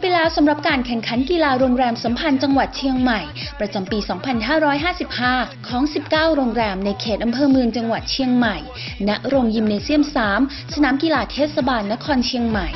ไปแล้วสำหรับการแข่งขันกีฬาโรงแรมสัมพันธ์จังหวัดเชียงใหม่ ประจำปี 2555 ของ 19 โรงแรมในเขตอำเภอเมืองจังหวัดเชียงใหม่ ณ โรงยิมเนเซียม 3 สนามกีฬาเทศบาลนครเชียงใหม่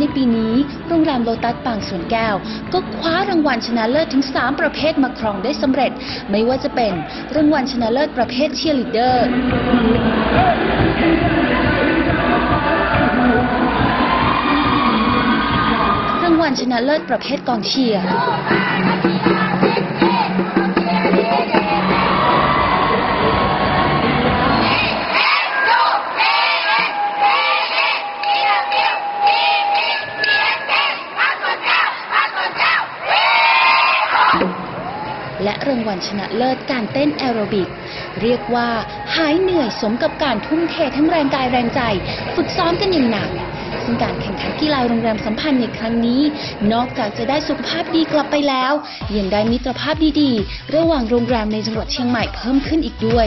ในปีนี้ โรงแรมโลตัสปางสวนแก้ว ก็คว้ารางวัลชนะเลิศถึง 3 ประเภทมาครองได้สำเร็จ ไม่ว่าจะเป็นรางวัลชนะเลิศประเภทเชียร์ลีดเดอร์รางวัลชนะเลิศประเภทกองเชียร์ และรางวัลชนะเลิศการเต้นแอโรบิก เรียกว่าหายเหนื่อยสมกับการทุ่มเททั้งแรงกายแรงใจ ฝึกซ้อมกันอย่างหนัก ซึ่งการแข่งขันกีฬาโรงแรมสัมพันธ์ในครั้งนี้ นอกจากจะได้สุขภาพดีกลับไปแล้ว ยังได้มิตรภาพดีๆ ระหว่างโรงแรมในจังหวัดเชียงใหม่เพิ่มขึ้นอีกด้วย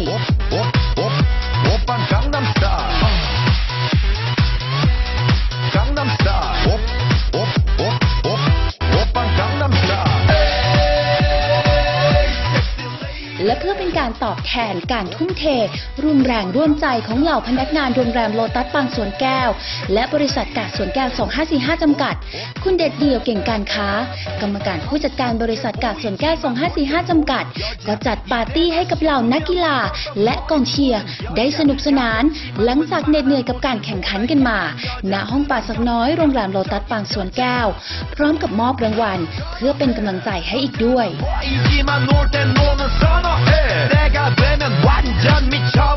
และเพื่อเป็นการตอบแทนการทุ่มเทร่วมแรงร่วมใจของเหล่าพนักงานโรงแรมโลตัสปางสวนแก้ว และบริษัทกาดสวนแก้ว 2545 จำกัด คุณเด็ดเดี่ยวเก่งการค้า กรรมการผู้จัดการบริษัทกาดสวนแก้ว 2545 จำกัด ก็จัดปาร์ตี้ให้กับเหล่านักกีฬา และกองเชียร์ได้สนุกสนาน หลังจากเหน็ดเหนื่อยกับการแข่งขันกันมา ณห้องป่าสักน้อยโรงแรมโลตัสปางสวนแก้ว พร้อมกับมอบรางวัล เพื่อเป็นกำลังใจให้อีกด้วย보 네. 내가 되면 완전 미쳐.